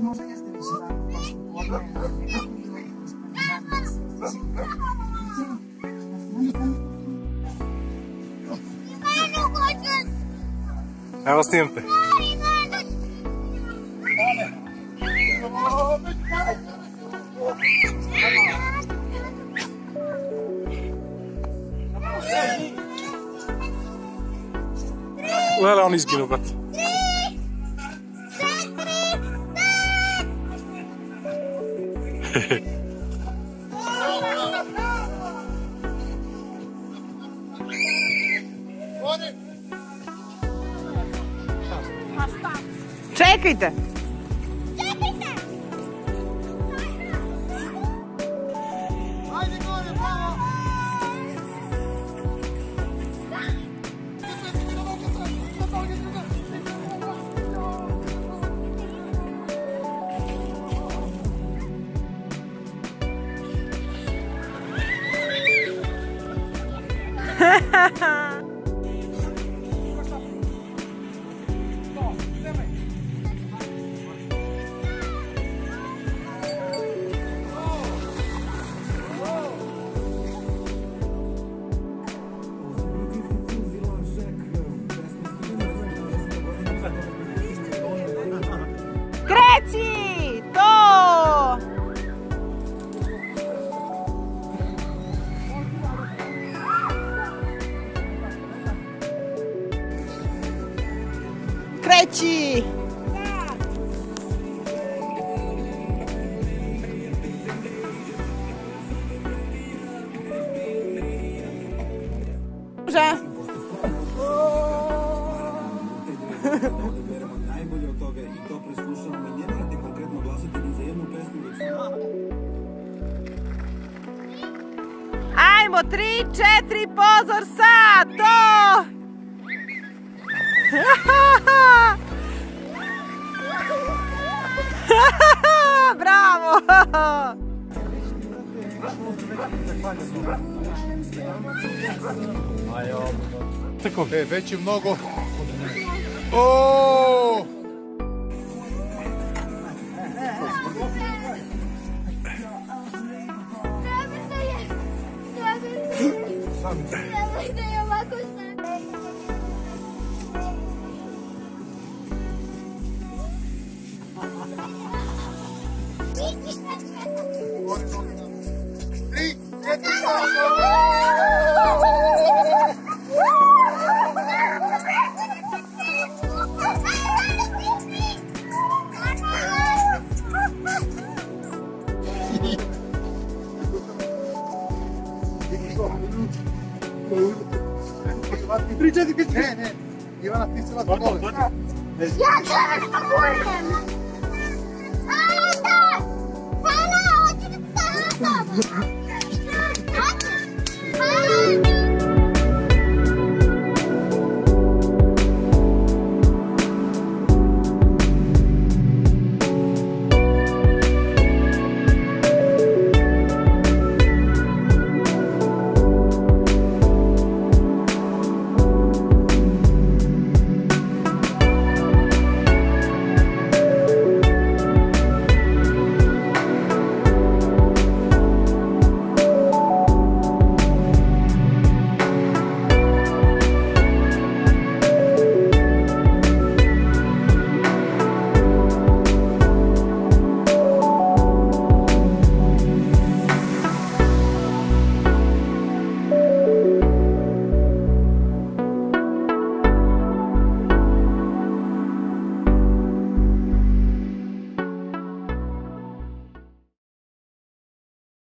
no soy este vigilado, Lele on izginukat. Čekajte! Yeah. Kreci! Dobrze. najbolje od toga i to i ne morate konkretno glasati ni za jednu pesmu, Ajmo, tri, četiri, pozor sad, to! Bravo! Tako. E, već je mnogo. O! Nemoj da je ovako Приезжайте к тебе! Иван, отписывай на голову! Я тебя спокоен! Ата! Ана, очень ата!